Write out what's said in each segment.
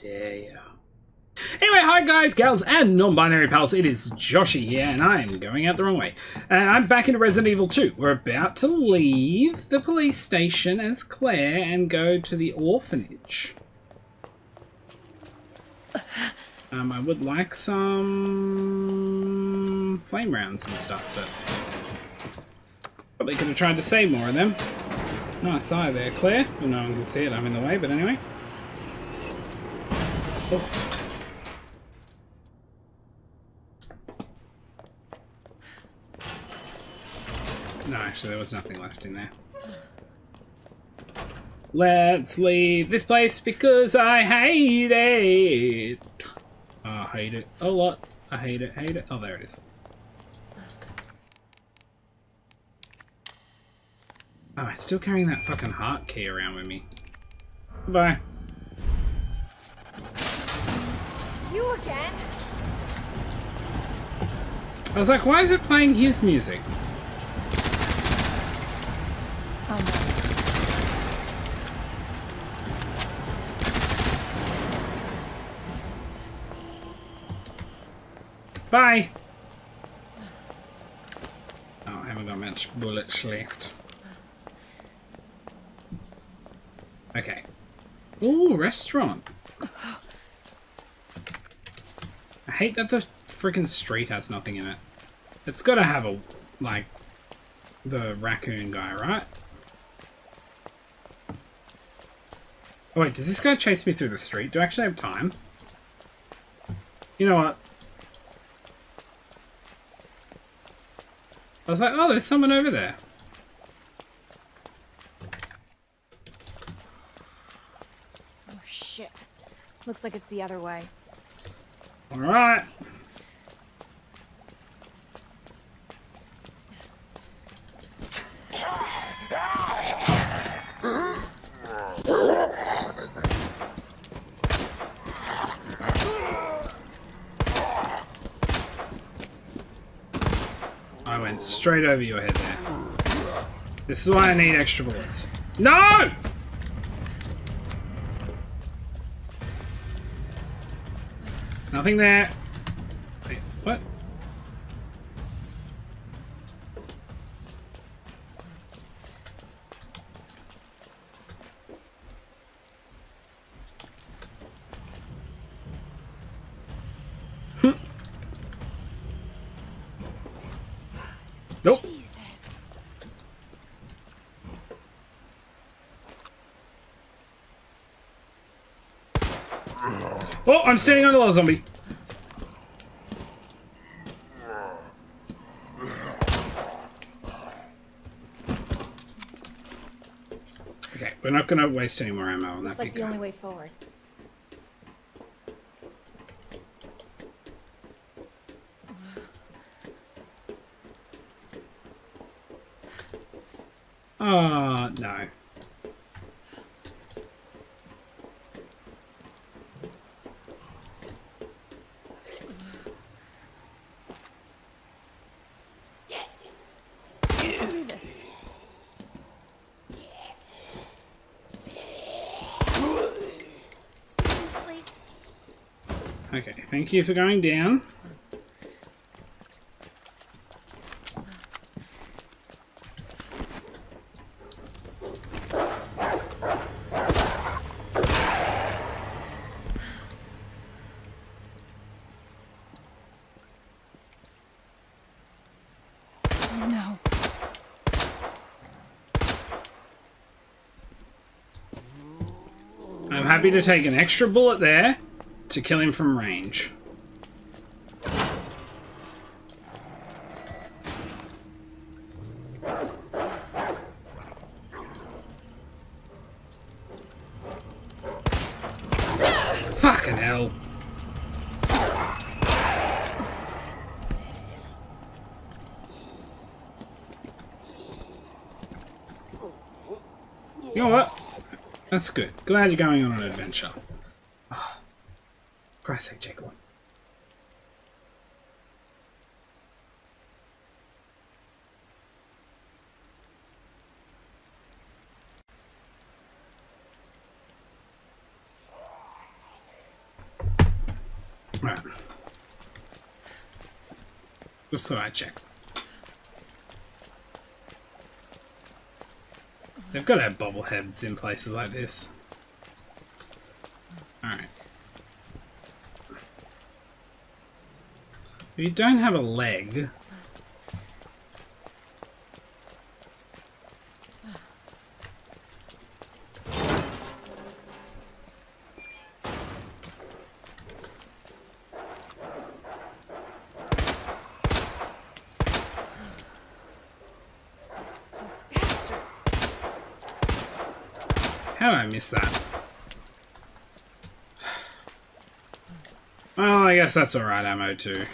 dare you? Anyway, hi guys, gals, and non-binary pals. It is Joshie here, and I am going out the wrong way. And I'm back into Resident Evil 2. We're about to leave the police station as Claire and go to the orphanage. Um, I would like some flame rounds and stuff, but probably could have tried to save more of them. Nice eye there, Claire. No one can see it. I'm in the way, but anyway. No, actually, there was nothing left in there. Let's leave this place because I hate it. Oh, I hate it a lot. I hate it, hate it. Oh, there it is. Oh, I'm still carrying that fucking heart key around with me. Bye. Again? I was like, why is it playing his music? Oh. Bye! Oh, I haven't got much bullets left. Okay. Ooh, restaurant. I hate that the freaking street has nothing in it. It's gotta have a, like, the raccoon guy, right? Oh wait, does this guy chase me through the street? Do I actually have time? You know what? I was like, oh, there's someone over there. Oh shit. Looks like it's the other way. Alright. I went straight over your head there. This is why I need extra bullets. No! Nothing there. Wait, what? Nope. Jesus. Oh, I'm standing on a little zombie. Not gonna waste any more ammo on Looks that like big the only way forward. Oh, no. Do this. Seriously? Okay, thank you for going down. Happy to take an extra bullet there to kill him from range. Fucking hell. You know what? That's good. Glad you're going on an adventure. Oh, Christ's sake, Jacob. Right. Just so I check. They've got to have bobbleheads in places like this. Alright. If you don't have a leg... How did I miss that? Well, I guess that's alright ammo too.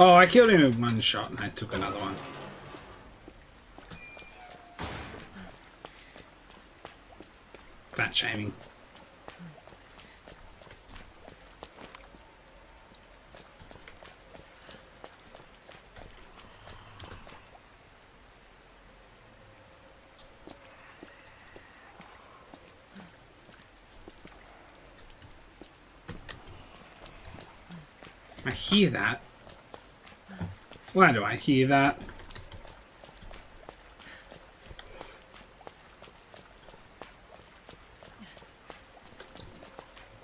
Oh, I killed him in one shot and I took another one. Fat shaming. I hear that. Why do I hear that?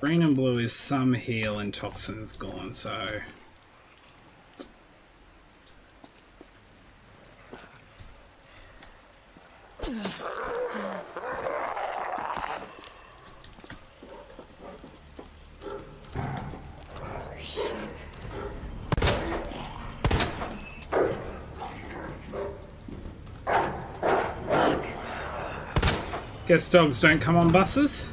Green and blue is some heal and toxins gone, so... Guess dogs don't come on buses?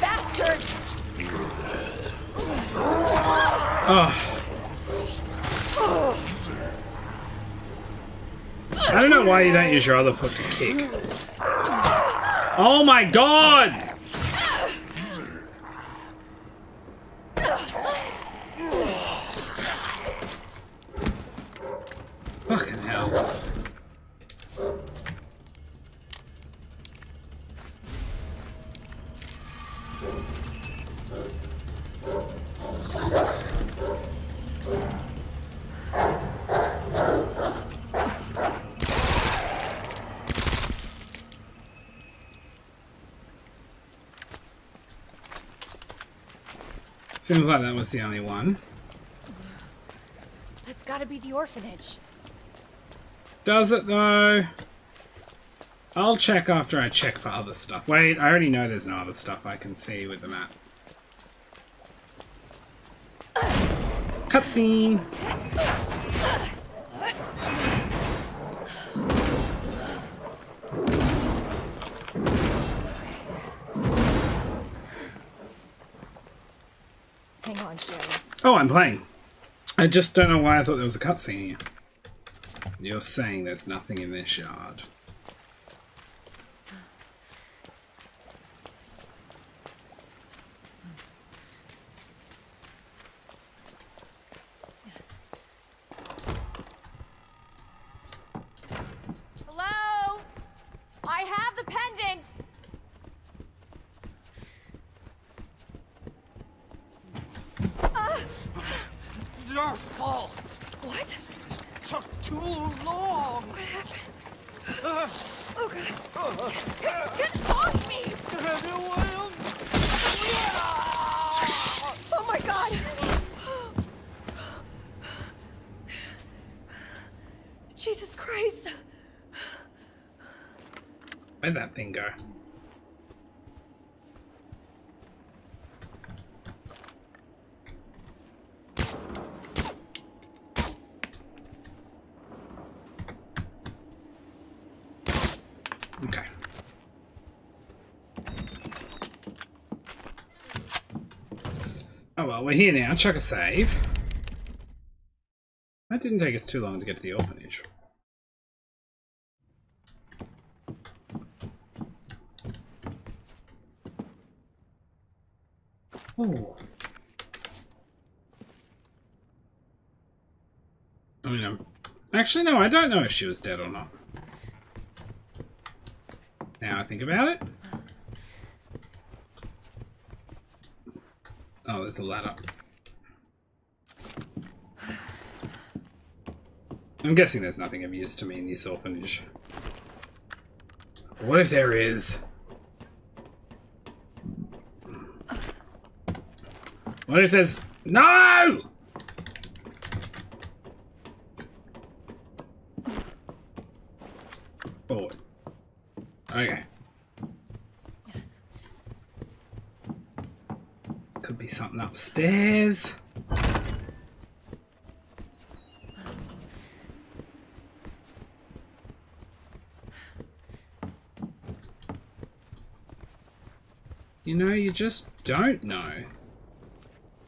Bastard! Oh. I don't use your other foot to kick. Oh my god! Fucking hell. Like that was the only one. That's gotta be the orphanage. Does it though? I'll check after I check for other stuff. Wait, I already know there's no other stuff I can see with the map. Cutscene! Hang on, Sherry. Oh, I'm playing. I just don't know why I thought there was a cutscene here. You're saying there's nothing in this yard. Hello? I have the pendant! Your fault. What? Took too long. What happened? Uh, Oh Get off me! Oh my god! Jesus Christ! Where'd that thing go? Okay. Well, we're here now. Chuck a save. That didn't take us too long to get to the orphanage. Oh. I mean, I'm... Actually, no, I don't know if she was dead or not. Now I think about it. Oh, there's a ladder. I'm guessing there's nothing of use to me in this orphanage. What if there is? What if there's... No! Forward. Okay. Could be something upstairs. You know, you just don't know.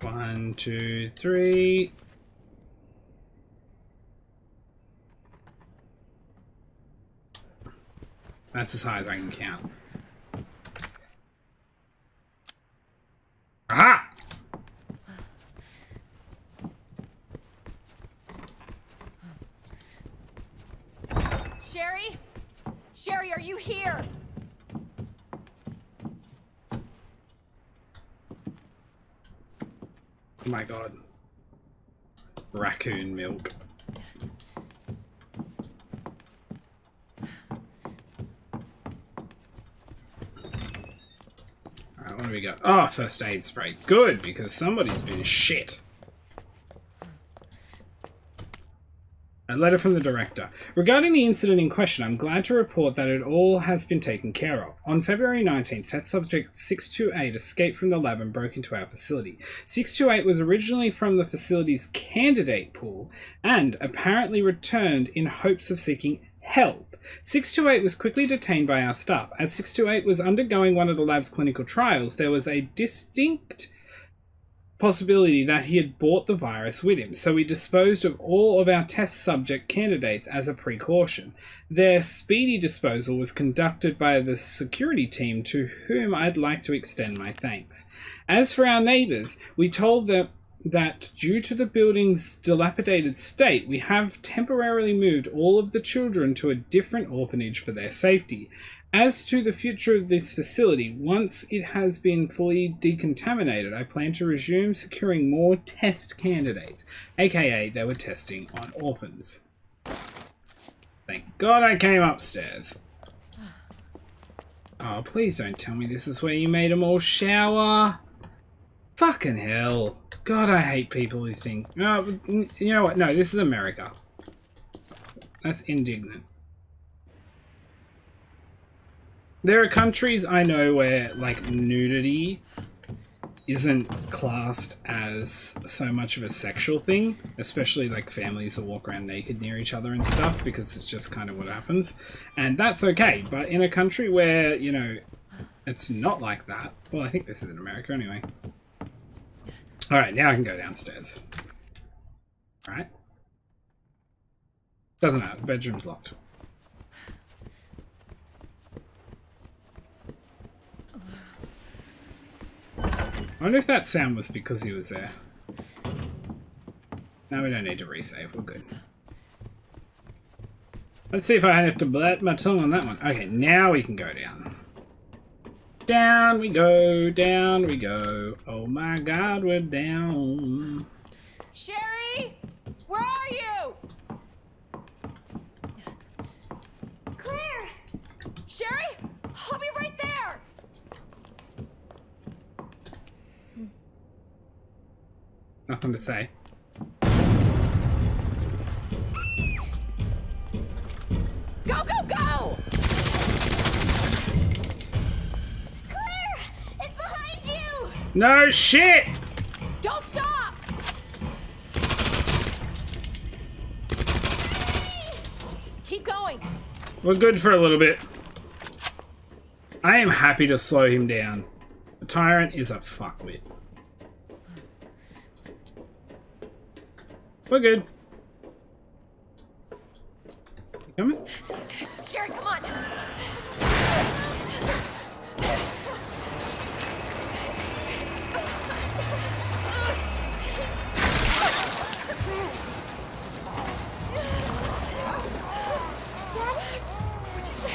One, two, three. That's as high as I can count. Sherry? Sherry, are you here? Oh my god. Raccoon milk. Alright, what do we got? Oh, first aid spray. Good, because somebody's been shit. A letter from the director. Regarding the incident in question, I'm glad to report that it all has been taken care of. On February 19th, test subject 628 escaped from the lab and broke into our facility. 628 was originally from the facility's candidate pool and apparently returned in hopes of seeking help. 628 was quickly detained by our staff. As 628 was undergoing one of the lab's clinical trials, there was a distinct possibility that he had brought the virus with him, so we disposed of all of our test subject candidates as a precaution. Their speedy disposal was conducted by the security team to whom I'd like to extend my thanks. As for our neighbours, we told them that due to the building's dilapidated state, we have temporarily moved all of the children to a different orphanage for their safety. As to the future of this facility, once it has been fully decontaminated, I plan to resume securing more test candidates, aka they were testing on orphans. Thank God I came upstairs. Oh, please don't tell me this is where you made them all shower. Fucking hell. God, I hate people who think... Oh, you know what? No, this is America. That's indignant. There are countries I know where, like, nudity isn't classed as so much of a sexual thing, especially like families will walk around naked near each other and stuff because it's just kind of what happens. And that's okay, but in a country where, you know, it's not like that, well, I think this is in America anyway. Alright, now I can go downstairs. Alright. Doesn't matter, bedroom's locked. I wonder if that sound was because he was there. Now we don't need to resave, we're good. Let's see if I have to bite my tongue on that one. Okay, now we can go down. Down we go, down we go. Oh my god, we're down. Sherry? Where are you? Claire! Sherry? I'll be right there! Nothing to say. Go, go, go! Claire! It's behind you! No shit! Don't stop! Keep going. We're good for a little bit. I am happy to slow him down. The tyrant is a fuckwit. We're good. You coming? Sherry, come on. Daddy? What'd you say?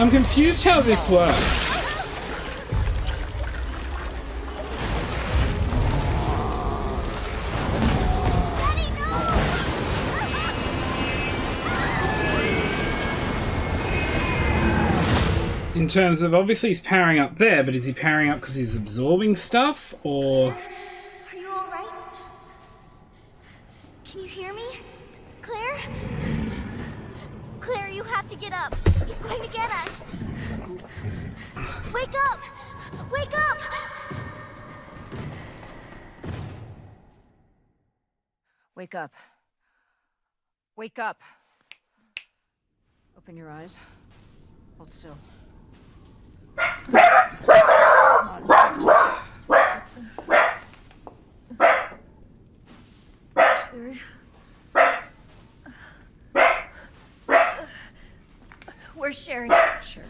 I'm confused how this works. In terms of obviously he's powering up there, but is he powering up because he's absorbing stuff or Are you alright? Can you hear me? Claire? Claire, you have to get up. He's going to get us. Wake up! Wake up! Wake up. Wake up. Open your eyes. Hold still. Where's Sherry? Sherry.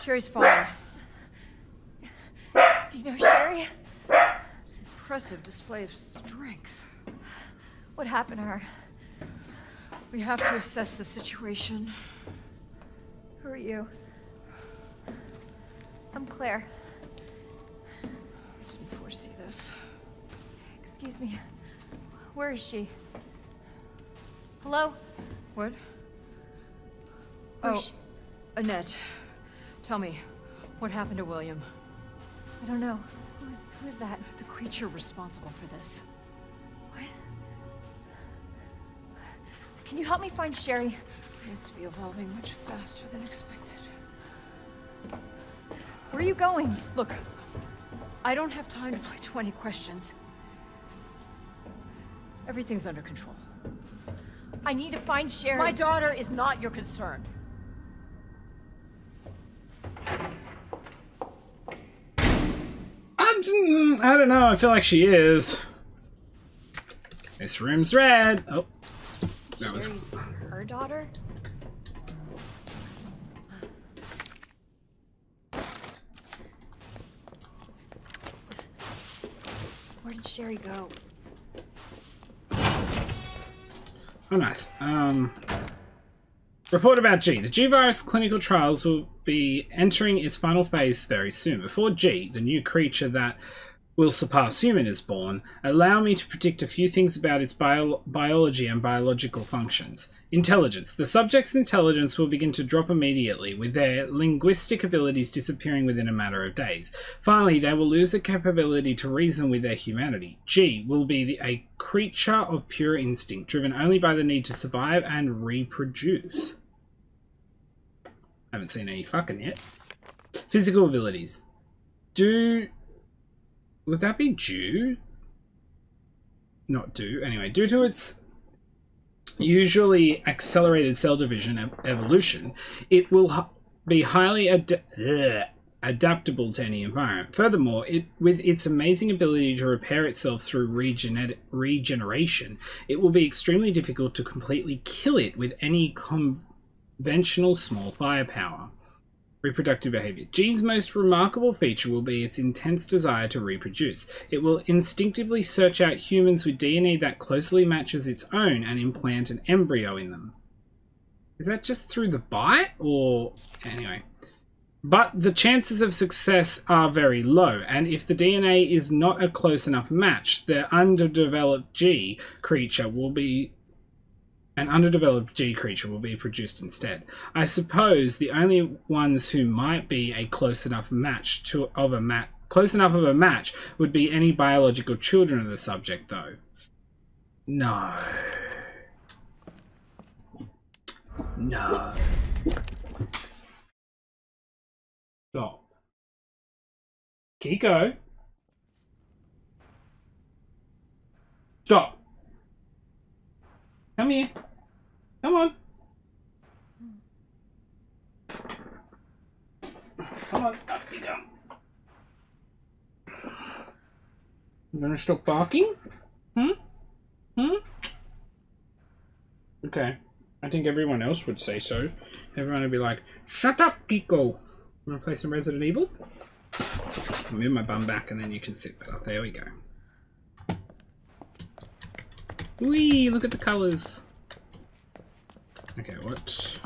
Sherry's fine. Do you know Sherry? It's an impressive display of strength. What happened to her? We have to assess the situation. Who are you? I'm Claire. Didn't foresee this. Excuse me. Where is she? Hello? What? Where's Oh? Annette. Tell me, what happened to William? I don't know. Who's who's that? The creature responsible for this. What? Can you help me find Sherry? Seems to be evolving much faster than expected. Where are you going? Look, I don't have time to play 20 questions. Everything's under control. I need to find Sherry. My daughter is not your concern. I'm, mm, I don't know. I feel like she is. This room's red. Oh, that was her daughter? Sherry go? Oh, nice. Um, report about G. The G virus clinical trials will be entering its final phase very soon. Before G, the new creature that will surpass human, is born, allow me to predict a few things about its bio- biology and biological functions. Intelligence. The subject's intelligence will begin to drop immediately, with their linguistic abilities disappearing within a matter of days. Finally, they will lose the capability to reason with their humanity. G will be the, a creature of pure instinct, driven only by the need to survive and reproduce. I Haven't seen any fucking yet. Physical abilities. Do. Would that be due? Not due. Anyway, due to its usually accelerated cell division ev- evolution, it will be highly ad- ugh, adaptable to any environment. Furthermore, it with its amazing ability to repair itself through regener- regeneration, it will be extremely difficult to completely kill it with any conventional small firepower. Reproductive behavior. G's most remarkable feature will be its intense desire to reproduce. It will instinctively search out humans with DNA that closely matches its own and implant an embryo in them. Is that just through the bite? Or. Anyway. But the chances of success are very low, and if the DNA is not a close enough match, the underdeveloped G creature will be an underdeveloped G creature will be produced instead. I suppose the only ones who might be a close enough match to of a match close enough of a match would be any biological children of the subject though. No. No. Stop. Kiko. Stop. Come here. Come on. Come on, up you go. You gonna stop barking? Hmm? Hmm? Okay. I think everyone else would say so. Everyone would be like, Shut up, Kiko! Wanna play some Resident Evil? I'll move my bum back and then you can sit better. There we go. Whee! Look at the colours. Okay, what?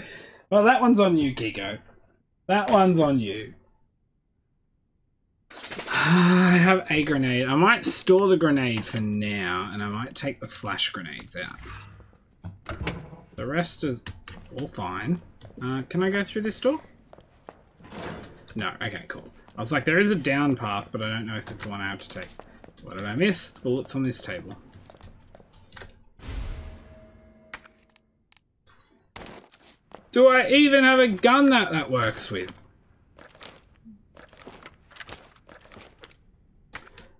well, that one's on you, Kiko. That one's on you. I have a grenade. I might store the grenade for now, and I might take the flash grenades out. The rest is all fine. Uh, can I go through this door? No. Okay, cool. I was like, there is a down path, but I don't know if it's the one I have to take. What did I miss? Bullets on this table. Do I even have a gun that that works with?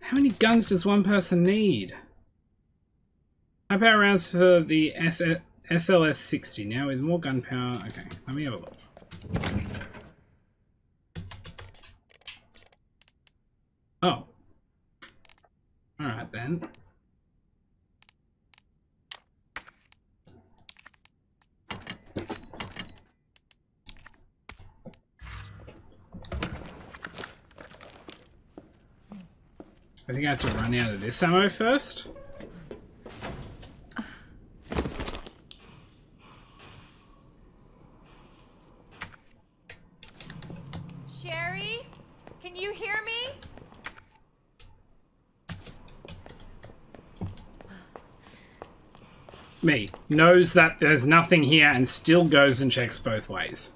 How many guns does one person need? High power rounds for the S SLS 60 now with more gunpowder. Okay, let me have a look. Oh. Alright then. I think I have to run out of this ammo first. Sherry? Can you hear me? Me knows that there's nothing here and still goes and checks both ways.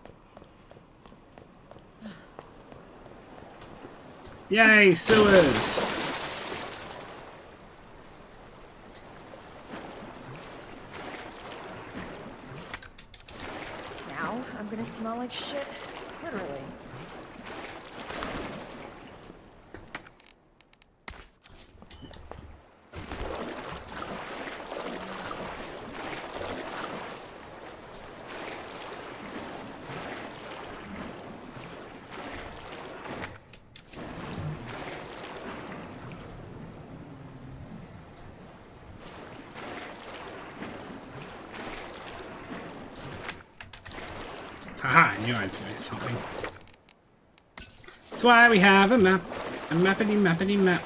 Yay, sewers! Now I'm gonna smell like shit. Literally. Haha, I knew I'd say something. That's why we have a map. A mappity mappity map.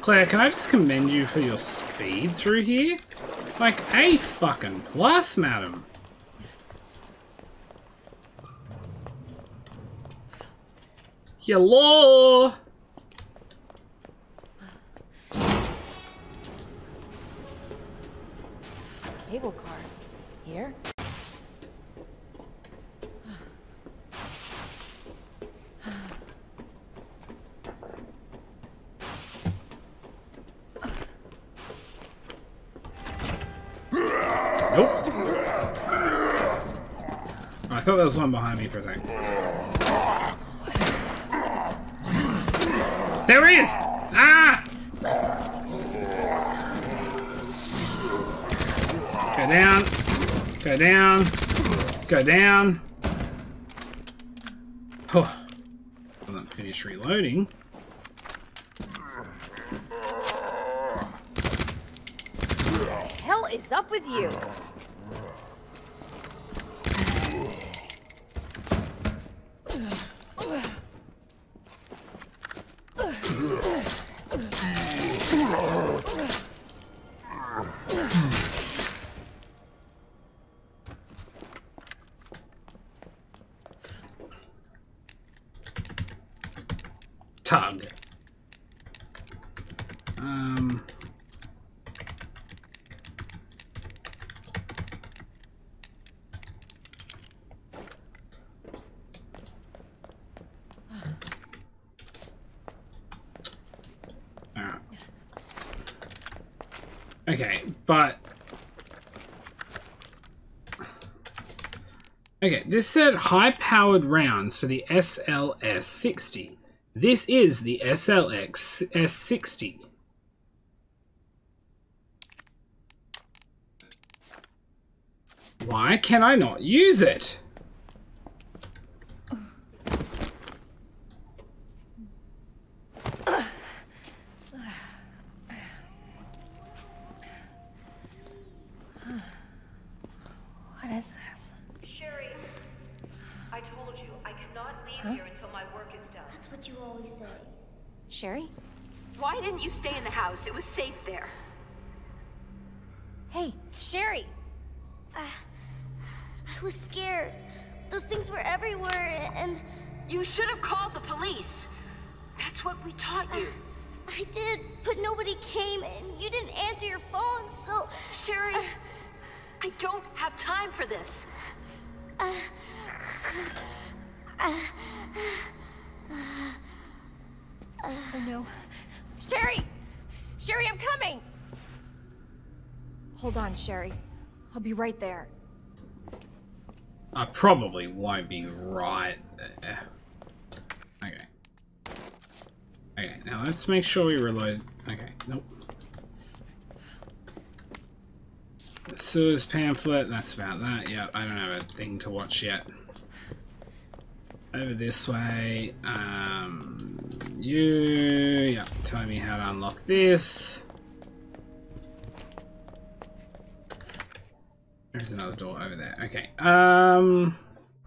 Claire, can I just commend you for your speed through here? Like, A fucking plus, madam. Hello! Cable car. Here? Thought there was one behind me for a second. There he is! Ah! Go down. Go down. Go down. Oh. I'm not finished reloading. hell is up with you? Okay, but... Okay, this said high-powered rounds for the SLS-60. This is the SLX S60. Why can I not use it? Oh no. Sherry! Sherry, I'm coming! Hold on, Sherry. I'll be right there. I probably won't be right there. Okay. Okay, now let's make sure we reload. Okay, nope. Sewers pamphlet, that's about that. Yeah, I don't have a thing to watch yet. Over this way. Um, you, yeah, tell me how to unlock this. There's another door over there. Okay. Um.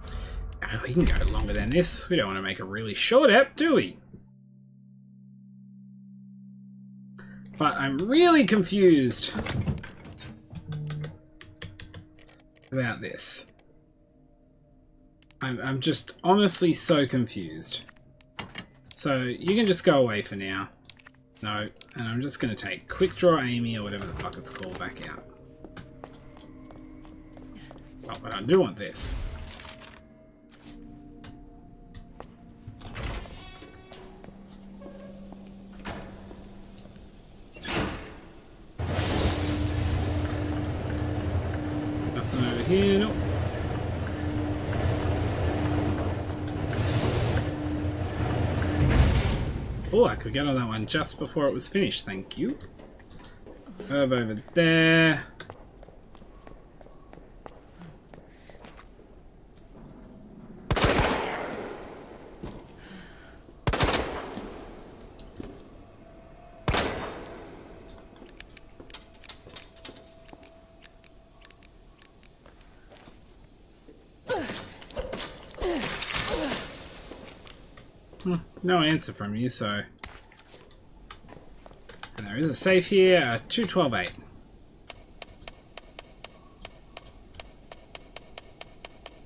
oh, we can go longer than this. We don't want to make a really short app, do we? But I'm really confused about this. I'm, I'm just honestly so confused. So you can just go away for now. No, and I'm just going to take Quick Draw Amy or whatever the fuck it's called back out. Oh, but I do want this. Oh, I could get on that one just before it was finished, thank you. Herb over there. Answer from you, so... And there is a safe here, uh, 2128.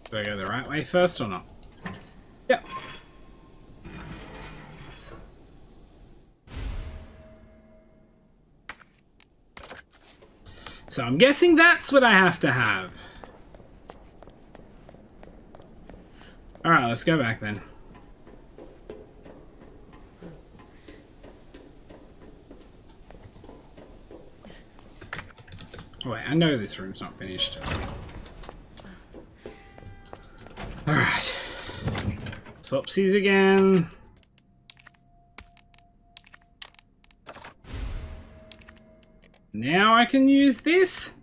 Do I go the right way first or not? Yep. So I'm guessing that's what I have to have. Alright, let's go back then. I know this room's not finished. Alright. Swapsies again. Now I can use this?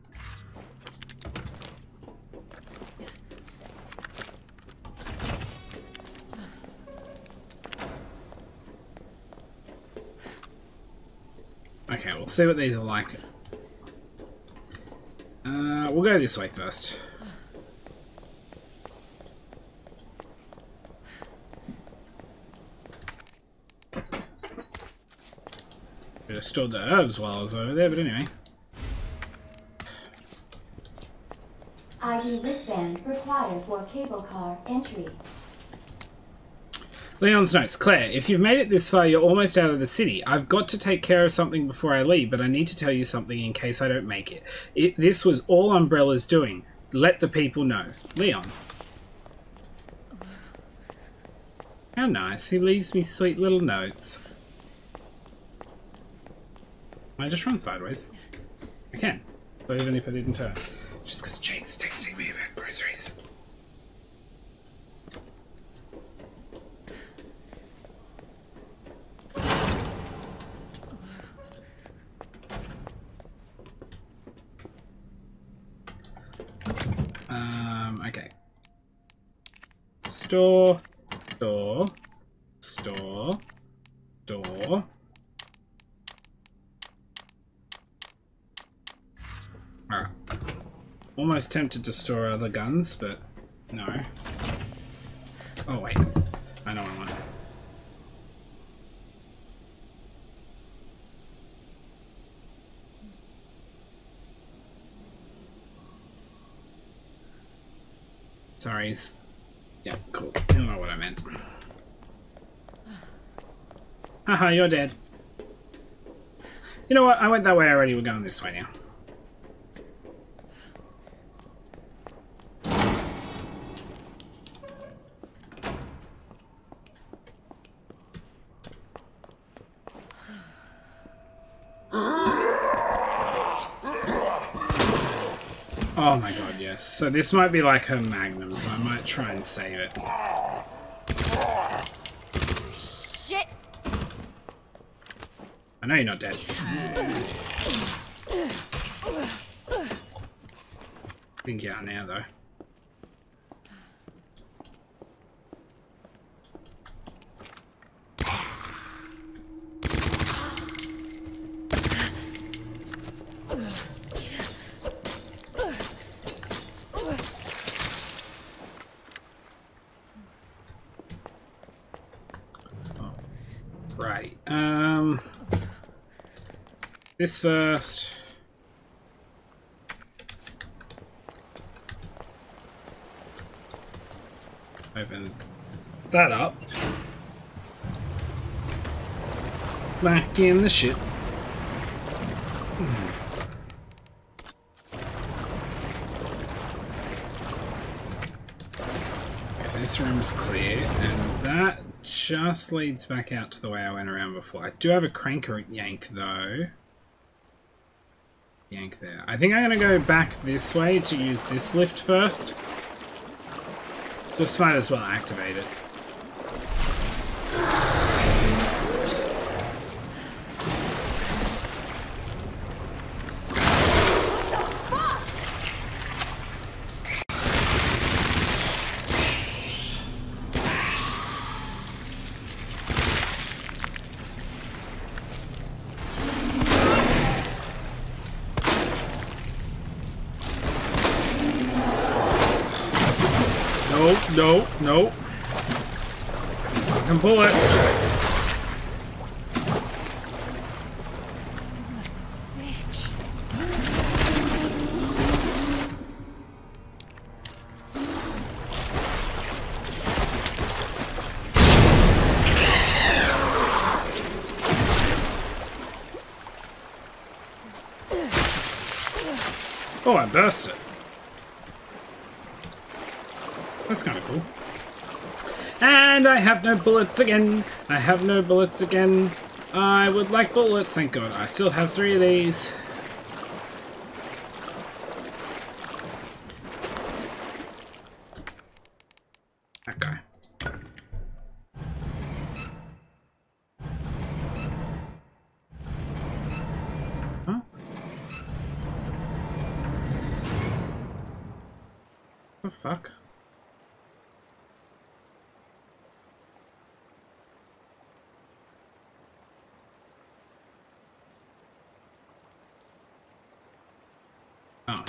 Okay, we'll see what these are like. Uh, we'll go this way first. Could have stored the herbs while I was over there, but anyway. ID wristband required for cable car entry. Leon's notes. Claire, if you've made it this far, you're almost out of the city. I've got to take care of something before I leave, but I need to tell you something in case I don't make it. it this was all Umbrella's doing. Let the people know. Leon. How nice. He leaves me sweet little notes. I just run sideways? I can. But even if I didn't turn. Just because Jake's texting me about groceries. Store, store, store, store. Alright. Almost tempted to store other guns, but no. Oh wait, I know I want. Sorry. Yeah, cool. You don't know what I meant. Haha, you're dead. You know what? I went that way already. We're going this way now. Oh my god, yes. So this might be like her magnum, so I might try and save it. Shit! I know you're not dead. think you are now, though. Right. Um. This first. Open that up. Back in the ship. Okay, this room's clear, and that just leads back out to the way I went around before. I do have a cranker yank though. There. I think I'm gonna go back this way to use this lift first. Just might as well activate it. Nope, nope. Fucking bullets. And I have no bullets again. I have no bullets again. I would like bullets. Thank God. I still have three of these. Guy. Huh? The fuck? Oh.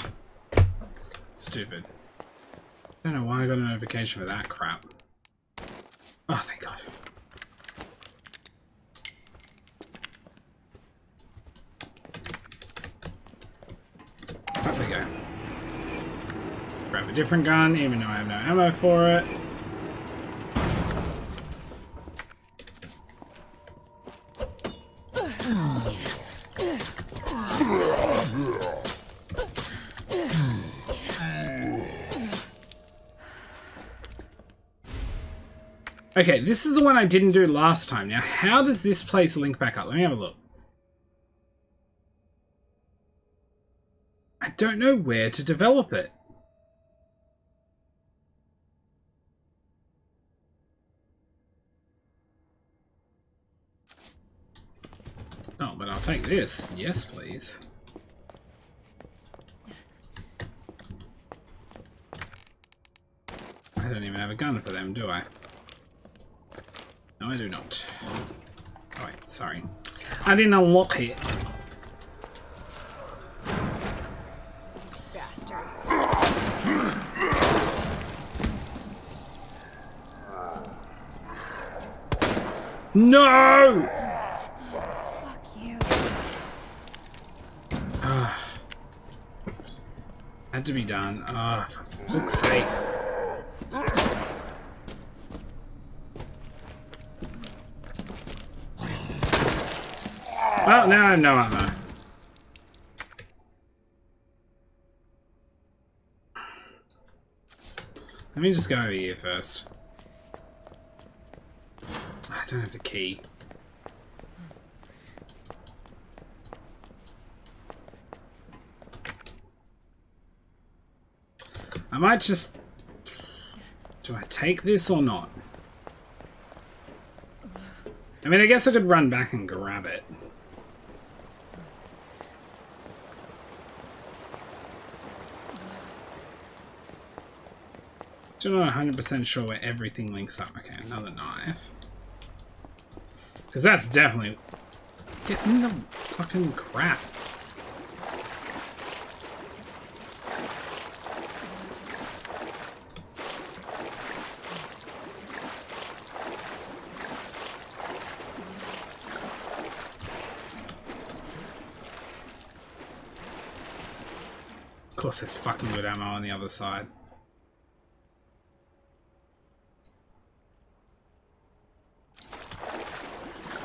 Stupid. Don't know why I got a notification for that crap. Oh, thank God. There we go. Grab a different gun, even though I have no ammo for it. Okay, this is the one I didn't do last time. Now, how does this place link back up? Let me have a look. I don't know where to develop it. Oh, but I'll take this. Yes, please. I don't even have a gun for them, do I? No, I do not. Oh, wait, sorry. I didn't unlock it. Bastard. No! Fuck you. Had to be done. Ah, for fuck's sake. Well, now I have no ammo. Uh-uh. Let me just go over here first. I don't have the key. I might just... Do I take this or not? I mean, I guess I could run back and grab it. Still not 100% sure where everything links up. Okay, another knife. Because that's definitely... Get in the fucking crap. Of course, there's fucking good ammo on the other side.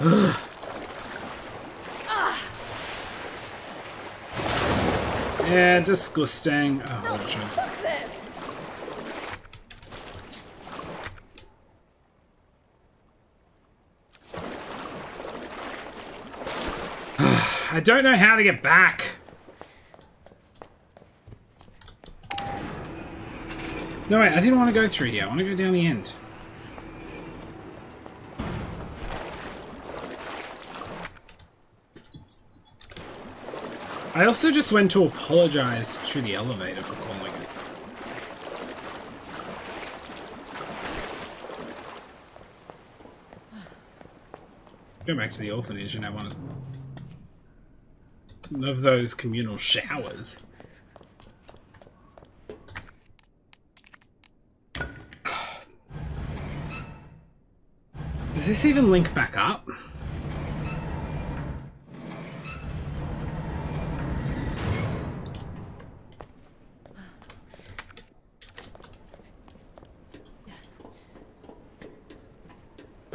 Yeah, disgusting. Oh, it. I don't know how to get back. No, wait, I didn't want to go through here. I want to go down the end. I also just went to apologize to the elevator for calling it. Go back to the orphanage and have one of those communal showers. Does this even link back up?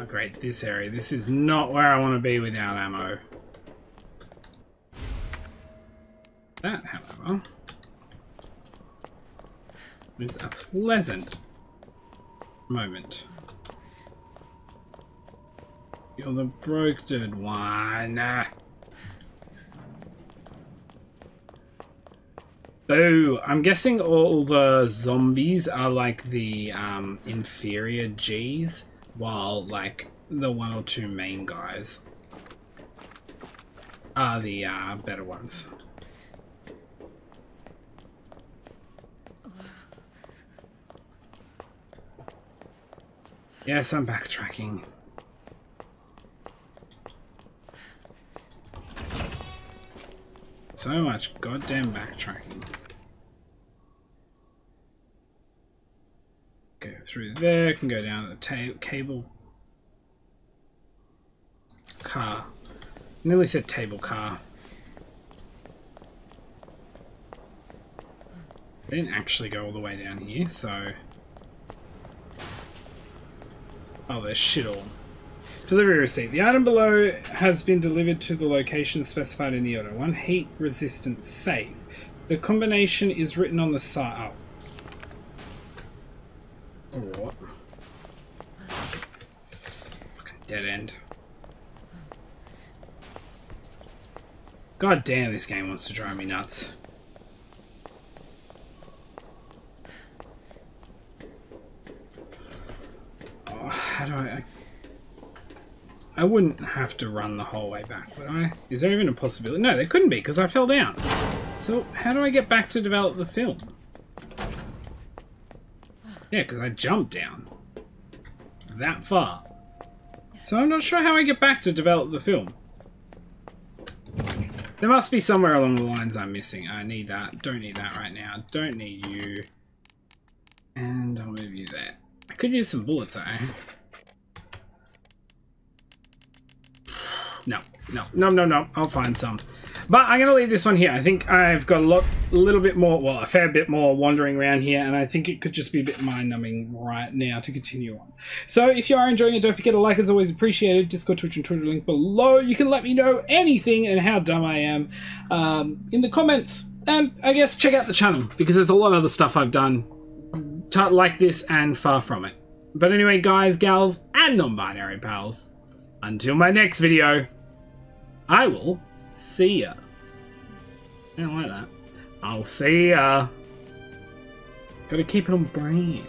Oh great, this area. This is not where I want to be without ammo. That, however, is a pleasant moment. You're the brokered one. Oh, I'm guessing all the zombies are like the um, inferior Gs, while like the one or two main guys are the uh, better ones. Yes, I'm backtracking. So much goddamn backtracking. Go through there, can go down the cable car. Nearly said table car. I didn't actually go all the way down here, so... Oh, there's shit all. Delivery receipt. The item below has been delivered to the location specified in the order. One heat resistant safe. The combination is written on the side. Oh. What? Fucking dead end. God damn, this game wants to drive me nuts. Oh, how do I... I wouldn't have to run the whole way back, would I? Is there even a possibility? No, there couldn't be, because I fell down. So, how do I get back to develop the film? Yeah, because I jumped down that far. So I'm not sure how I get back to develop the film. There must be somewhere along the lines I'm missing. I need that. Don't need that right now. Don't need you. And I'll move you there. I could use some bullets, eh? No, no, no, no, no. I'll find some. But I'm going to leave this one here. I think I've got a lot, a little bit more, well, a fair bit more wandering around here, and I think it could just be a bit mind-numbing right now to continue on. So if you are enjoying it, don't forget to like, as always appreciated. Discord, Twitch, and Twitter link below. You can let me know anything and how dumb I am um, in the comments. And I guess check out the channel, because there's a lot of other stuff I've done like this and far from it. But anyway, guys, gals, and non-binary pals, until my next video, I will see ya. I don't like that. I'll see ya. Gotta keep it on brand.